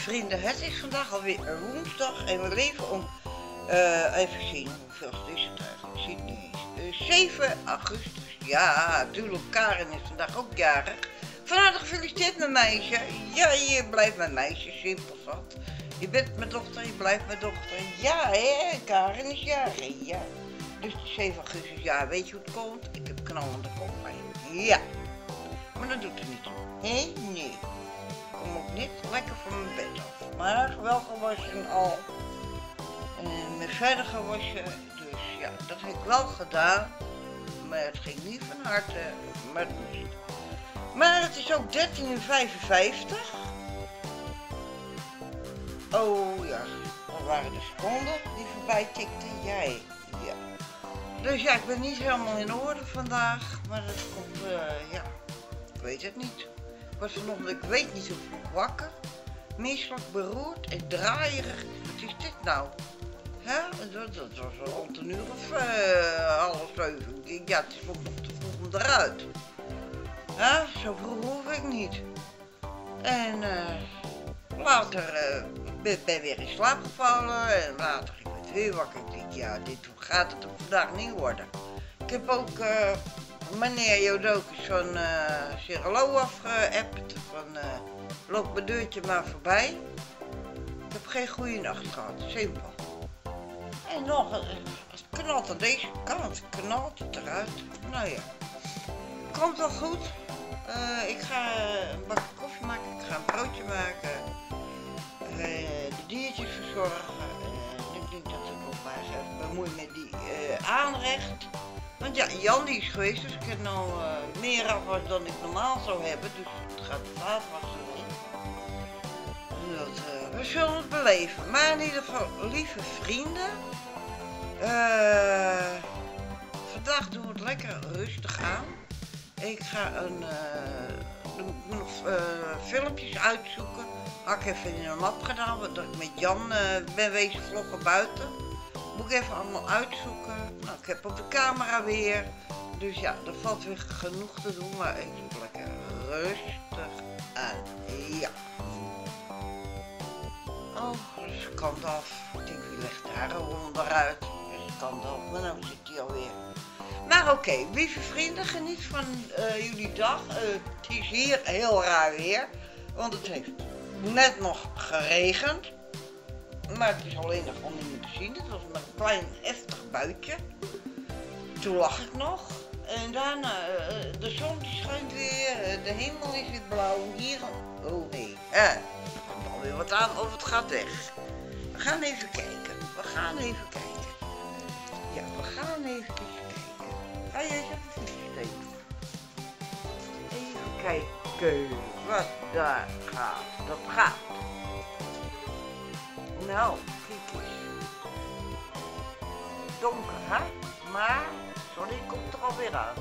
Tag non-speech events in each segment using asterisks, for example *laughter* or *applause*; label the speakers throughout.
Speaker 1: vrienden, het is vandaag alweer woensdag en we leven om, eh, even zien, hoeveel is het eigenlijk? Ik zie het niet eens. Eh, 7 augustus, ja, natuurlijk, Karen is vandaag ook jarig. Van harte gefeliciteerd mijn meisje. Ja, je blijft mijn meisje, simpel zat. Je bent mijn dochter, je blijft mijn dochter. Ja, hè, Karen is jarig, ja. Dus de 7 augustus, ja, weet je hoe het komt? Ik heb knallende koppijn. Ja. Maar dat doet er niet toe. Hé? Nee. Kom ook niet lekker van mijn bed af. Maar wel gewassen al. En mijn verder gewassen. Dus ja, dat heb ik wel gedaan. Maar het ging niet van harte. Maar het. Maar het is ook 13.55. Oh ja, dat waren de seconden die voorbij tikten. Jij. Ja. Dus ja, ik ben niet helemaal in orde vandaag. Maar dat komt, eh, ja, ik weet het niet. Ik was vanochtend, ik weet niet zo vroeg wakker. Misselijk beroerd en draaierig. Wat is dit nou? Hè? Dat, dat was rond een uur of half zeven. Ik denk, Ja, het is nog te vroeg om eruit. Hè? Zo vroeg hoef ik niet. En eh, later uh, ben ben weer in slaap gevallen. En later ik weer wakker. Ik denk, ja, dit gaat het vandaag niet worden. Ik heb ook eh, meneer Jodokus van uh, Cirelo afgeappt. Van eh, loop mijn deurtje maar voorbij. Ik heb geen goede nacht gehad, simpel. En nog, eh, het knalt aan deze kant, knalt het eruit. Nou ja, komt wel goed. Eh, ik ga een bakje koffie maken, ik ga een broodje maken. eh, de diertjes verzorgen. En ik denk dat ik ook maar even bemoei met die eh, aanrecht. Want ja, Jan die is geweest, dus ik heb nou eh, meer afwas dan ik normaal zou hebben. Dus het gaat vaatwasser in. Dat, eh, we zullen het beleven. Maar in ieder geval, lieve vrienden. eh, vandaag doen we het lekker rustig aan. Ik ga een, nog filmpjes uitzoeken. Had ik even in een map gedaan, wat ik met Jan ben wezen vloggen buiten. Moet ik even allemaal uitzoeken. Nou, ik heb op de camera weer. Dus ja, er valt weer genoeg te doen, maar ik het lekker rustig aan. Ja. Oh, dus kant af. Ik denk, wie legt daar onderuit? Dus kant af, maar nou zit hij alweer. Maar oké, lieve vrienden, geniet van eh, jullie dag. Eh, het is hier heel raar weer, want het heeft net nog geregend. Maar het is alleen nog om niet te zien. Het was een klein heftig buitje. Toen lag ik nog. En daarna, eh, de zon schijnt weer, eh, de hemel is weer blauw. Hier, oh nee, eh, komt alweer wat aan of het gaat weg. We gaan even kijken. We gaan even kijken. Ja, we gaan even kijken. Ga eens even steken? Even kijken wat daar gaat. Dat gaat. Nou, kijk eens. Donker, hè? Maar zon komt er alweer aan.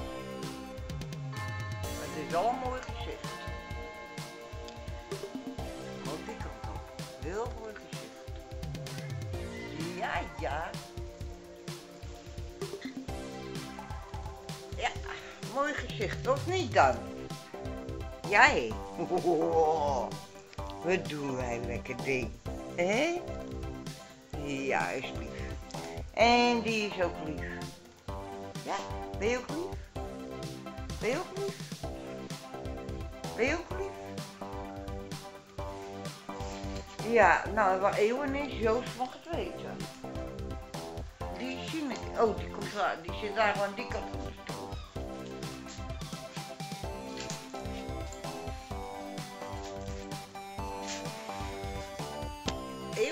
Speaker 1: Het is wel een mooi gezicht. Ook die kant op. Heel mooi gezicht. Ja, ja. Ja, mooi gezicht, of niet dan? Jij? *laughs* Wat doen wij lekker ding? Hé? Ja, is lief. En die is ook lief. Ja, ben je ook lief? Ben je ook lief? Ben je ook lief? Ja, nou, waar Eeuwen is, Joost mag het weten. Die zien ik. Oh, die komt daar. Die zit daar aan die kant van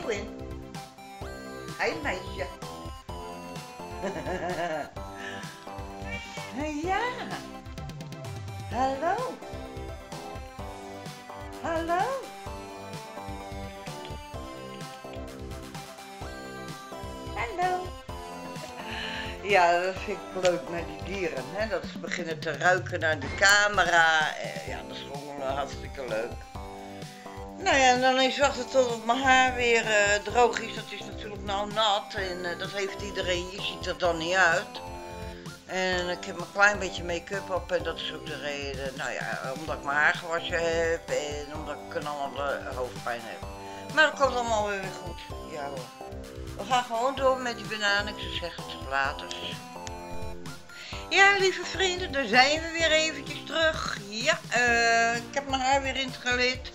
Speaker 1: Hé meisje. *laughs* ja. Hallo. Hallo. Hallo. Ja, dat vind ik leuk met die dieren. Hè? Dat ze beginnen te ruiken naar de camera. Eh, Ja, dat is gewoon hartstikke leuk. Nou ja, en dan is wachten tot mijn haar weer eh, droog is. Dat is natuurlijk nou nat en eh, dat heeft iedereen. Je ziet er dan niet uit. En ik heb een klein beetje make-up op en dat is ook de reden. Nou ja, omdat ik mijn haar gewassen heb en omdat ik een andere hoofdpijn heb. Maar dat komt allemaal weer goed. Ja hoor. We gaan gewoon door met die bananen. Ik zou zeggen tot later. Ja, lieve vrienden, daar zijn we weer eventjes terug. Ja, ik heb mijn haar weer in het gelid.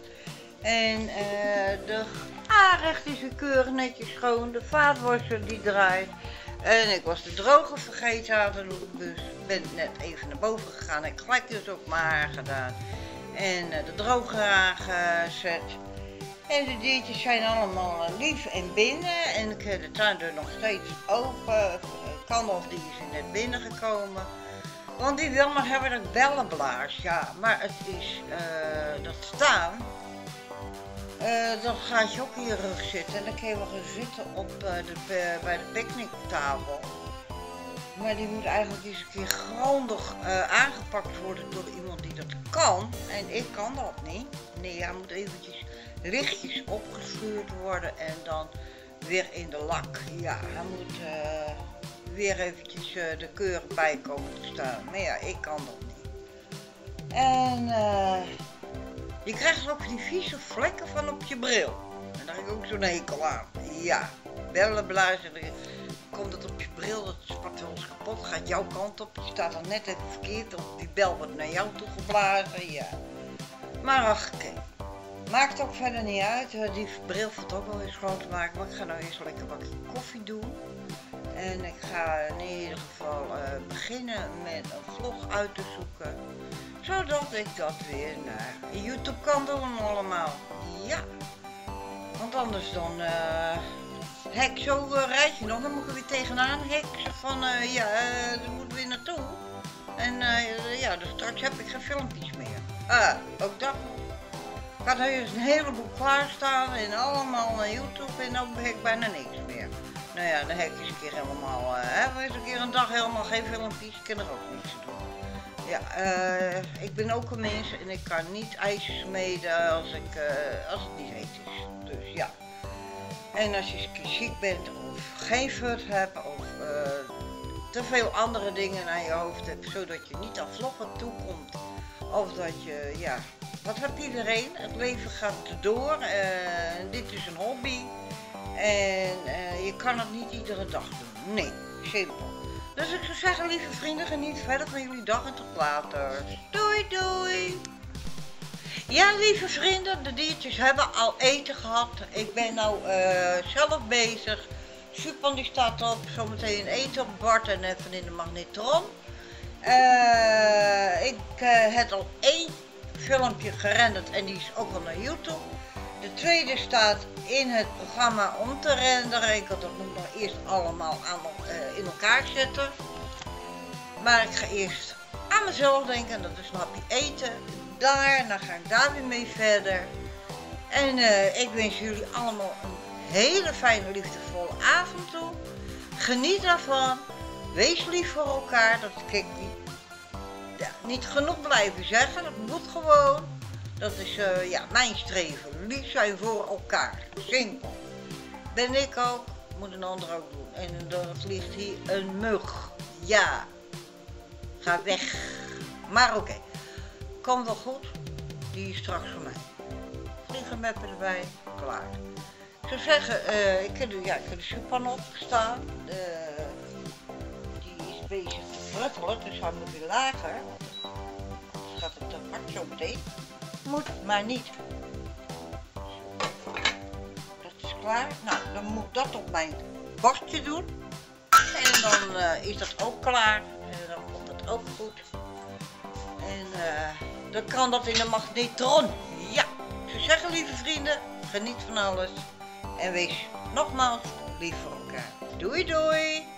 Speaker 1: En uh, de aanrecht is weer keurig netjes schoon. De vaatwasser die draait. En ik was de droger vergeten aan. Dus ben net even naar boven gegaan. Ik gelijk dus ook mijn haar gedaan. En uh, de droger aangezet. En de diertjes zijn allemaal lief en binnen. En ik heb de tuindeur nog steeds open. Kandolf die is net binnengekomen. Want die wil maar hebben dat bellenblaas. Ja, maar het is dat staan. Uh, dan gaat je ook je rug zitten. En dan kun je wel gaan zitten op, uh, de, bij de picknicktafel. Maar die moet eigenlijk eens een keer grondig aangepakt worden door iemand die dat kan. En ik kan dat niet. Nee, hij moet eventjes lichtjes opgeschuurd worden en dan weer in de lak. Ja, hij moet weer eventjes de keur bij komen te staan. Maar ja, ik kan dat niet. En uh, je krijgt ook die vieze vlekken van op je bril. En daar heb ik ook zo'n hekel aan. Ja, bellen blazen. Komt het op je bril, dat spat wel eens kapot, gaat jouw kant op. Je staat dan net even verkeerd op, die bel wordt naar jou toe geblazen. Ja. Maar ach, kijk. Maakt ook verder niet uit. Die bril valt ook wel eens schoon te maken. Maar ik ga nou eerst lekker bakje koffie doen. En ik ga in ieder geval uh, beginnen met een vlog uit te zoeken. Zodat ik dat weer naar YouTube kan doen allemaal. Ja. Want anders dan uh, hek zo uh, rijd je nog. Dan moet ik weer tegenaan heksen van uh, ja, daar moeten we naartoe. En ja, dus straks heb ik geen filmpjes meer. Ah, ook dat ik had er een heleboel klaarstaan en allemaal naar YouTube en dan heb ik bijna niks meer. Nou ja, dan heb ik eens een keer helemaal, hè, eens een keer een dag helemaal geen filmpjes, ik kan er ook niks doen. Ja, uh, ik ben ook een mens en ik kan niet ijsjes smeden als, ik, uh, als het niet heet is. Dus ja. En als je ziek bent of geen hebt of te veel andere dingen aan je hoofd hebt, zodat je niet aan vloggen toekomt. Of dat je, ja, wat heeft iedereen? Het leven gaat door. Dit is een hobby. En je kan het niet iedere dag doen. Nee, simpel. Dus ik zou zeggen, lieve vrienden, geniet verder van jullie dag en tot later. Doei, doei. Ja, lieve vrienden, de diertjes hebben al eten gehad. Ik ben nou uh, zelf bezig. Supan die staat op, zometeen eten op Bart en even in de magnetron. Uh, ik heb al één filmpje gerenderd en die is ook al naar YouTube. De tweede staat in het programma om te renderen. Ik had dat moet nog eerst allemaal uh, in elkaar zetten. Maar ik ga eerst aan mezelf denken, dat is een hapje eten. Daarna ga ik daar weer mee verder. En uh, ik wens jullie allemaal een hele fijne, liefdevolle avond toe. Geniet daarvan. Wees lief voor elkaar. Dat kijk niet ja, niet genoeg blijven zeggen. Dat moet gewoon. Dat is uh, ja, mijn streven. Lief zijn voor elkaar. Simpel. Ben ik ook, moet een ander ook doen. En dan vliegt hier een mug. Ja. Ga weg. Maar oké. Okay. Komt wel goed. Die is straks voor mij. Vliegenmeppen erbij. Klaar. Ik zou zeggen, uh, ik heb de, ja, ik de soepan opgestaan. Die is bezig fruttelen, dus hij moet weer lager. Anders gaat het te hard zo meteen. Moet, maar niet. Dat is klaar. Nou, dan moet ik dat op mijn bordje doen. En dan uh, is dat ook klaar. En dan komt dat ook goed. En uh, dan kan dat in de magnetron. Ja, zou zeggen lieve vrienden, geniet van alles. En wees nogmaals lief voor elkaar. Doei doei!